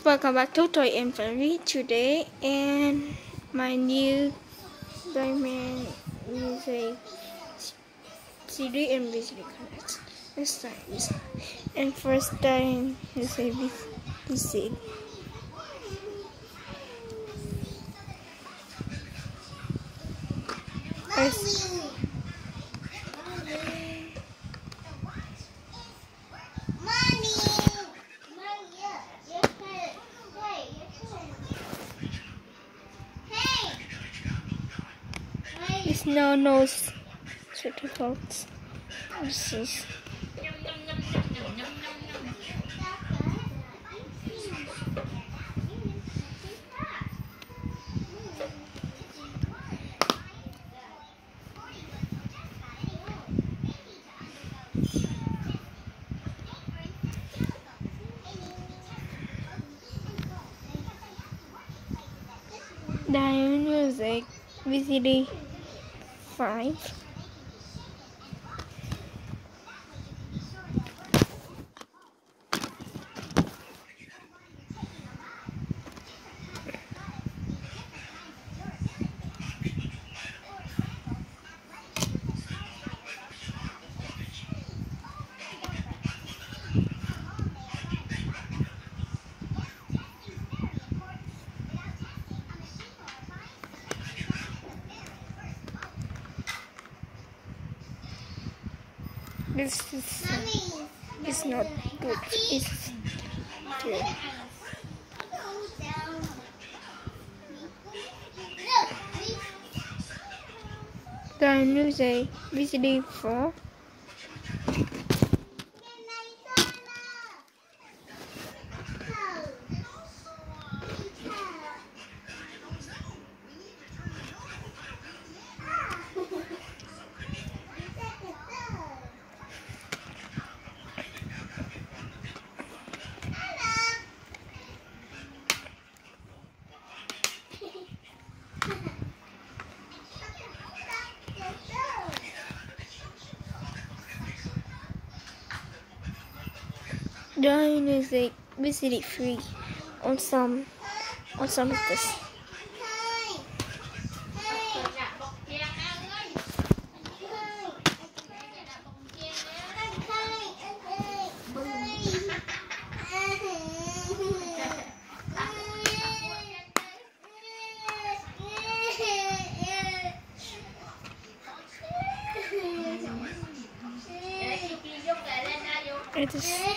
Welcome back to Toy and Fairy today and my new diamond music CD and basically connects. This. And first time you say this seed. It's no nose certificates. This is Diamond Music VCD 5 This is it's not good. It's good. The music visiting for Join music visit it free on some on some of this. It is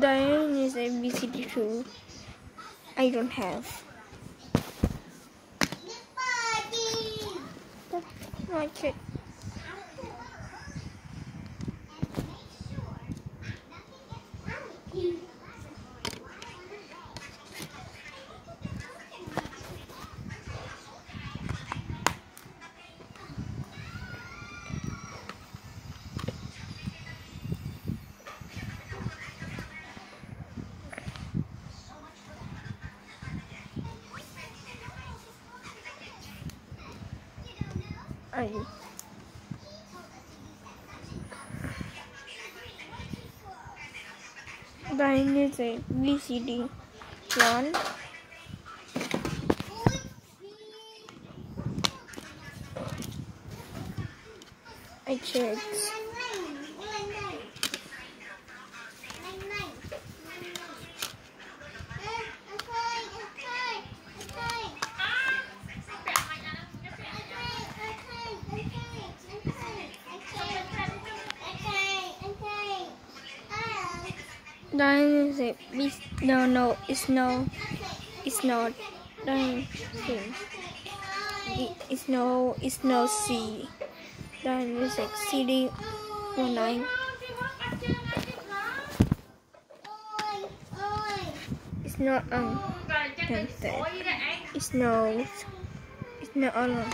Diane is a BCD2. I don't have. Like it. Are you? Buying is a VCD one. I checked. Is it? No, no, it's no, it's not. Thing. It's no, it's no C. Is like CD one nine. It's not um. It's no. No, oh no.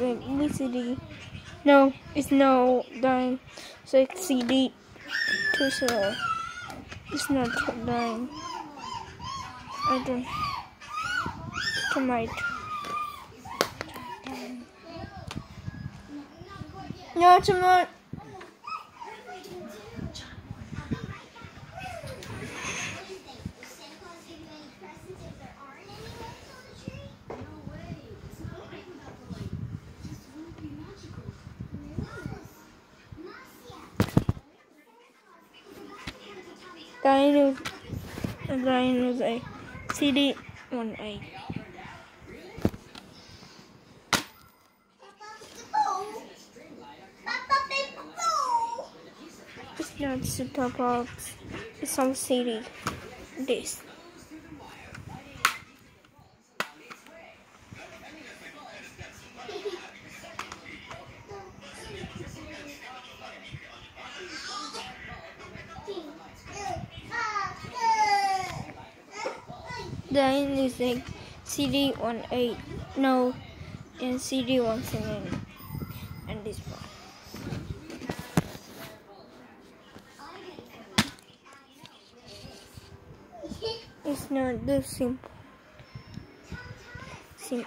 It's like VCD. No, it's no dying. It's like CD. Too slow. Uh, it's not dying. I don't. Tonight. No, tomorrow. Dying Dying is a CD 1A. It's not super box. It's some CD. This. Then is like CD 1A. No, and CD 17. And this one. It's not the simple. Sim-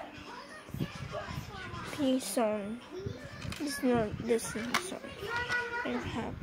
song. It's not the same song. I have.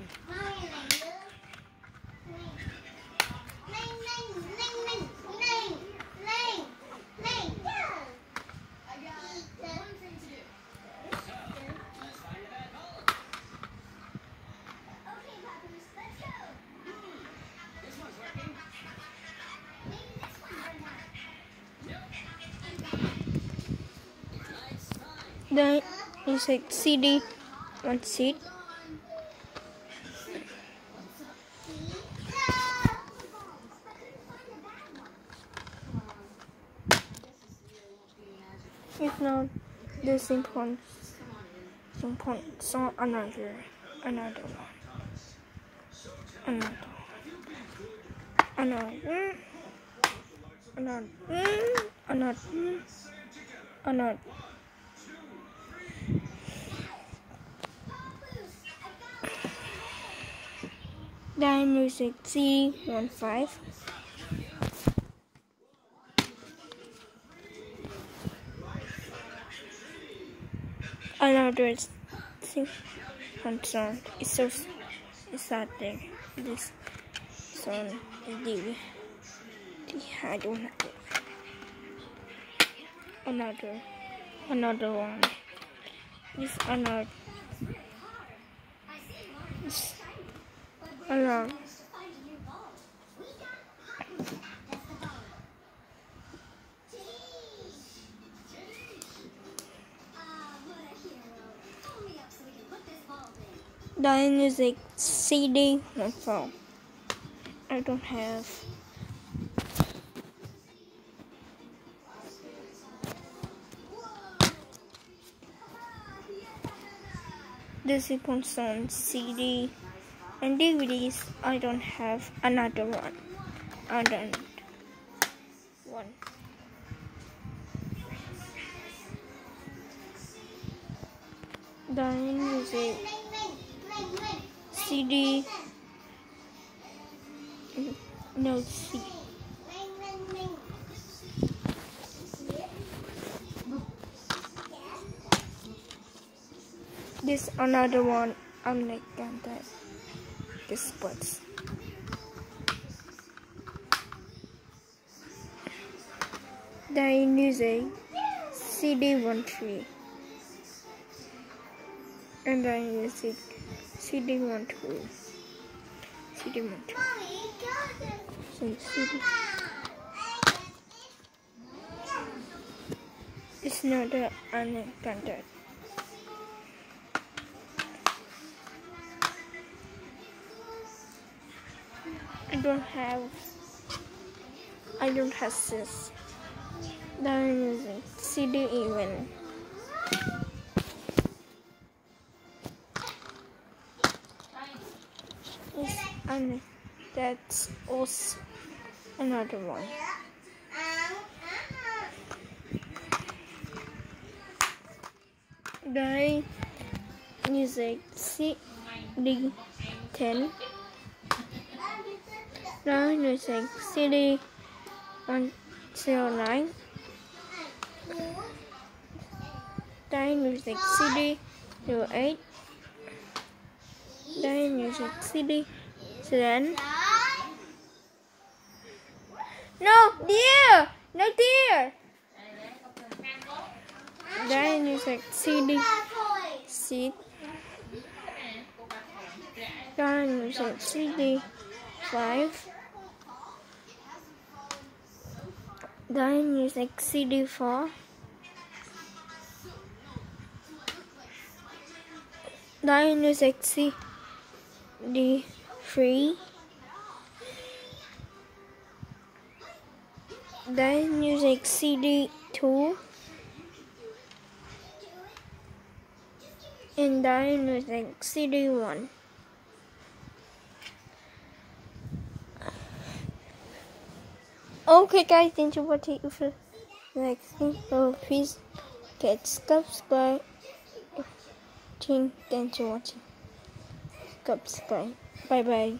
Then it's like CD one seat. If not, the simple, simple, so another, another one, another, another, another, another, another. Then music C one five. Another thing song. It's so it's not there. This song is the I don't know. Another another one. This another this another Dying music CD one phone. I don't have. This is on CD and DVDs. I don't have another one. I don't one. Dying music CD. No CD This another one. I'm like that. This spots. Dying music CD one three. And dying music CD one two. CD one two. So CD. It's not a uncontent. Don't have I don't have this. Then using CD even. Yes, and that's also another one. Then music C D ten. Then music CD one zero nine. Then music CD zero eight. Then music CD seven. No, dear, no dear. Then music CD six. Then music CD five. Then music CD four. Then music CD three. Then music CD two. And then music CD one. Okay guys, thank you for watching. If you like so please get subscribe. Thank you for watching. Subscribe. Bye bye.